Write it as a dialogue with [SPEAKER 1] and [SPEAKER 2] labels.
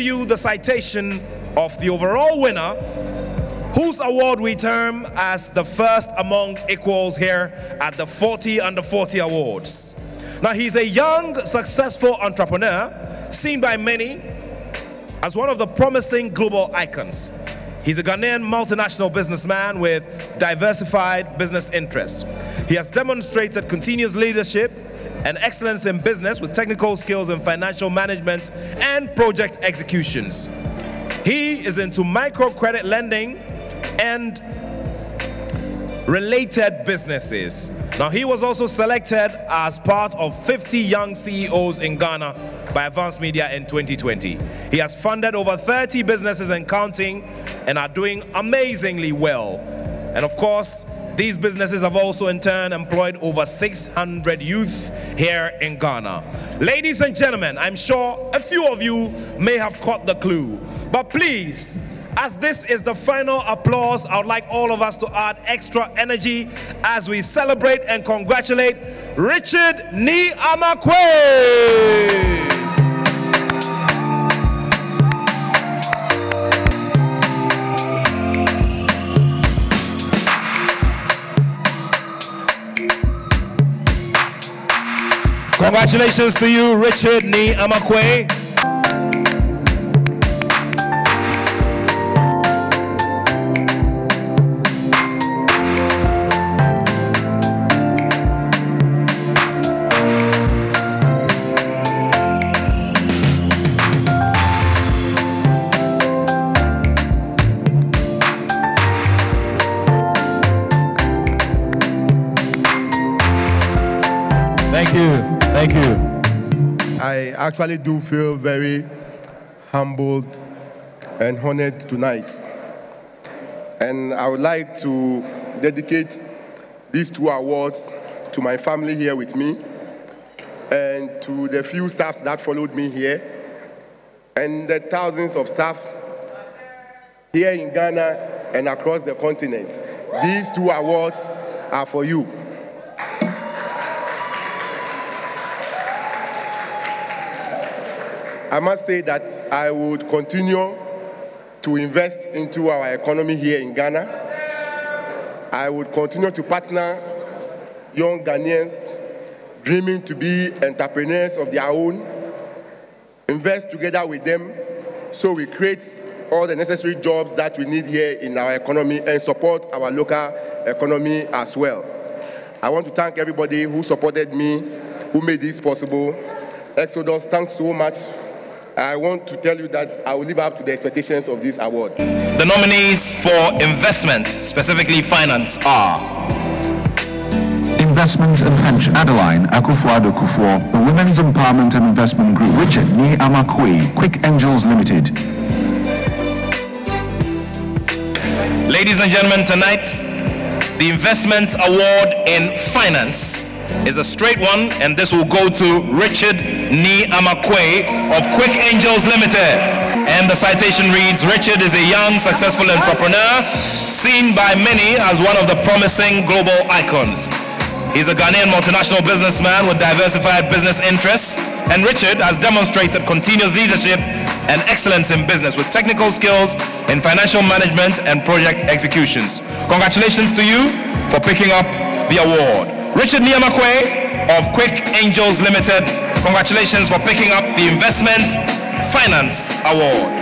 [SPEAKER 1] you the citation of the overall winner, whose award we term as the first among equals here at the 40 Under 40 Awards. Now, he's a young, successful entrepreneur, seen by many as one of the promising global icons. He's a Ghanaian multinational businessman with diversified business interests. He has demonstrated continuous leadership and excellence in business with technical skills in financial management and project executions. He is into microcredit lending and related businesses. Now, he was also selected as part of 50 young CEOs in Ghana by Advance Media in 2020. He has funded over 30 businesses and counting and are doing amazingly well. And of course, these businesses have also in turn employed over 600 youth here in Ghana. Ladies and gentlemen, I'm sure a few of you may have caught the clue, but please, as this is the final applause, I would like all of us to add extra energy as we celebrate and congratulate Richard Nii Congratulations to you, Richard Nii Armah Quaye. Thank you. Thank you.
[SPEAKER 2] I actually do feel very humbled and honored tonight. And I would like to dedicate these two awards to my family here with me and to the few staffs that followed me here and the thousands of staff here in Ghana and across the continent. These two awards are for you. I must say that I would continue to invest into our economy here in Ghana. I would continue to partner young Ghanaians dreaming to be entrepreneurs of their own, invest together with them so we create all the necessary jobs that we need here in our economy and support our local economy as well. I want to thank everybody who supported me, who made this possible. Exodus, thanks so much I want to tell you that I will live up to the expectations of this award.
[SPEAKER 1] The nominees for investment, specifically finance, are
[SPEAKER 3] Investment and Pension Adeline Akufo-Addo Kufuor, the Women's Empowerment and Investment Group Richard Nii Armah Quaye, Quick Angels Limited.
[SPEAKER 1] Ladies and gentlemen, tonight, the investment award in finance is a straight one, and this will go to Richard Nii Armah Quaye of Quick Angels Limited. And the citation reads Richard is a young, successful entrepreneur seen by many as one of the promising global icons. He's a Ghanaian multinational businessman with diversified business interests, and Richard has demonstrated continuous leadership and excellence in business with technical skills in financial management and project executions. Congratulations to you for picking up the award. Richard Nii Armah Quaye of Quick Angels Limited, congratulations for picking up the Investment Finance Award.